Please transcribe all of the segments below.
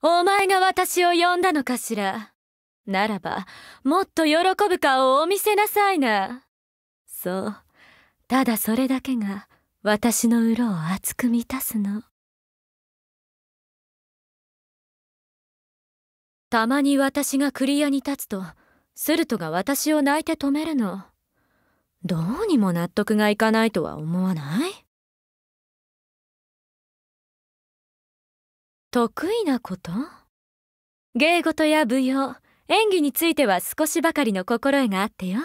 お前が私を呼んだのかしら。ならばもっと喜ぶ顔をお見せなさいな。そう。ただそれだけが私の鱗を熱く満たすの。たまに私がクリアに立つとスルトが私を泣いて止めるの。どうにも納得がいかないとは思わない？得意なこと？芸事や舞踊演技については少しばかりの心得があってよ。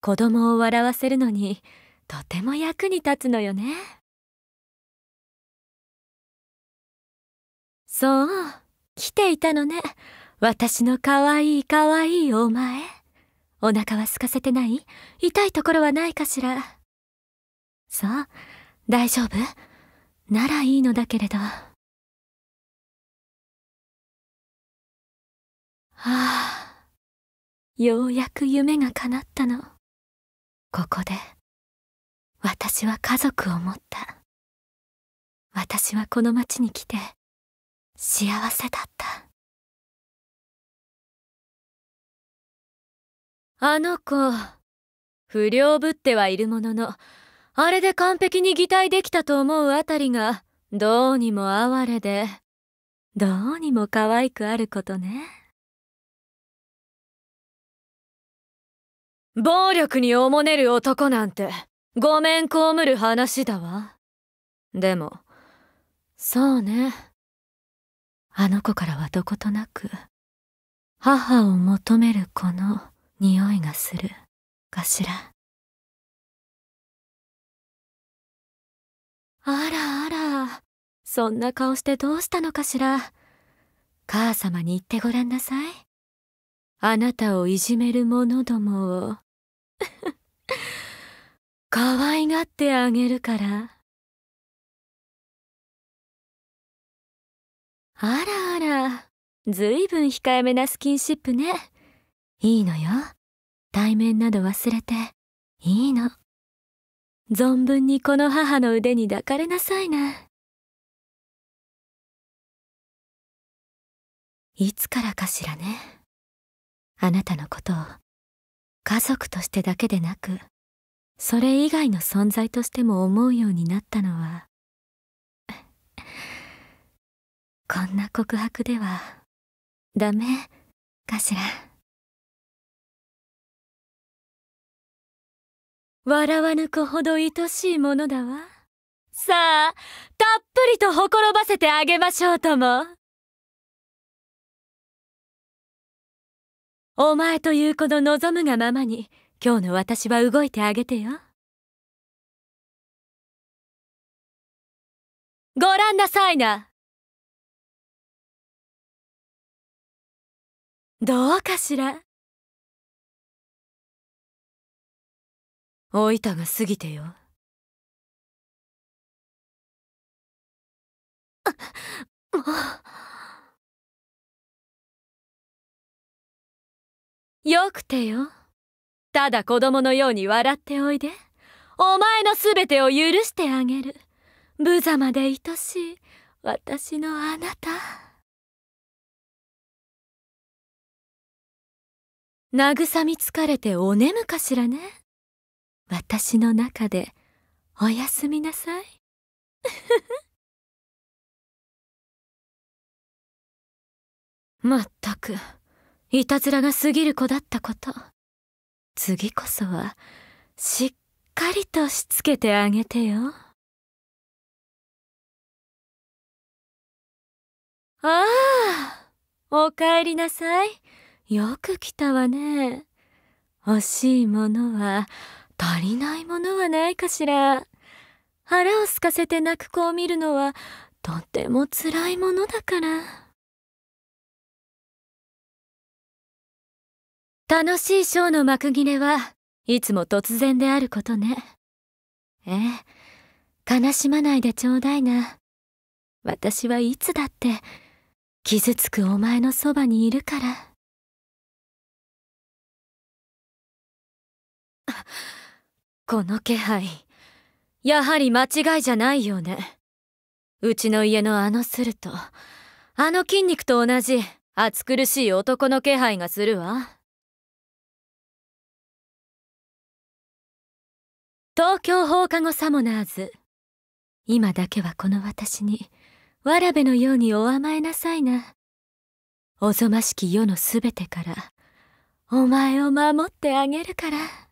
子供を笑わせるのにとても役に立つのよね。そう来ていたのね。私のかわいいかわいいお前。お腹は空かせてない？痛いところはないかしら。そう大丈夫？ならいいのだけれど。はあ。ようやく夢が叶ったの。ここで私は家族を持った。私はこの町に来て幸せだった。あの子不良ぶってはいるもののあれで完璧に擬態できたと思うあたりがどうにも哀れでどうにも可愛くあることね。暴力におもねる男なんてごめん被る話だわ。でもそうね。あの子からはどことなく母を求める子の匂いがするかしら。あらあらそんな顔してどうしたのかしら。母様に言ってごらんなさい。あなたをいじめる者どもを 可愛がってあげるから。あらあら。ずいぶん控えめなスキンシップね。いいのよ。対面など忘れていいの。存分にこの母の腕に抱かれなさいな。いつからかしらね。あなたのことを。家族としてだけでなくそれ以外の存在としても思うようになったのは こんな告白ではダメかしら。笑わぬ子ほど愛しいものだわ。さあたっぷりとほころばせてあげましょうとも。お前という子の望むがままに今日の私は動いてあげてよ。ごらんなさいな。どうかしら。老いたが過ぎてよ。あもう。よくてよ。ただ子供のように笑っておいで。お前のすべてを許してあげる。無様で愛しい。私のあなた。慰み疲れてお眠かしらね。私の中でおやすみなさい。まったく。いたずらが過ぎる子だったこと。次こそはしっかりとしつけてあげてよ。ああおかえりなさい。よく来たわね。欲しいものは足りないものはないかしら。腹を空かせて泣く子を見るのはとても辛いものだから。楽しいショーの幕切れはいつも突然であることね。ええ悲しまないでちょうだいな。私はいつだって傷つくお前のそばにいるから。この気配。やはり間違いじゃないようね。うちの家のあのスルとあの筋肉と同じ暑苦しい男の気配がするわ。東京放課後サモナーズ今だけはこの私にわらべのようにお甘えなさいなおぞましき世のすべてからお前を守ってあげるから。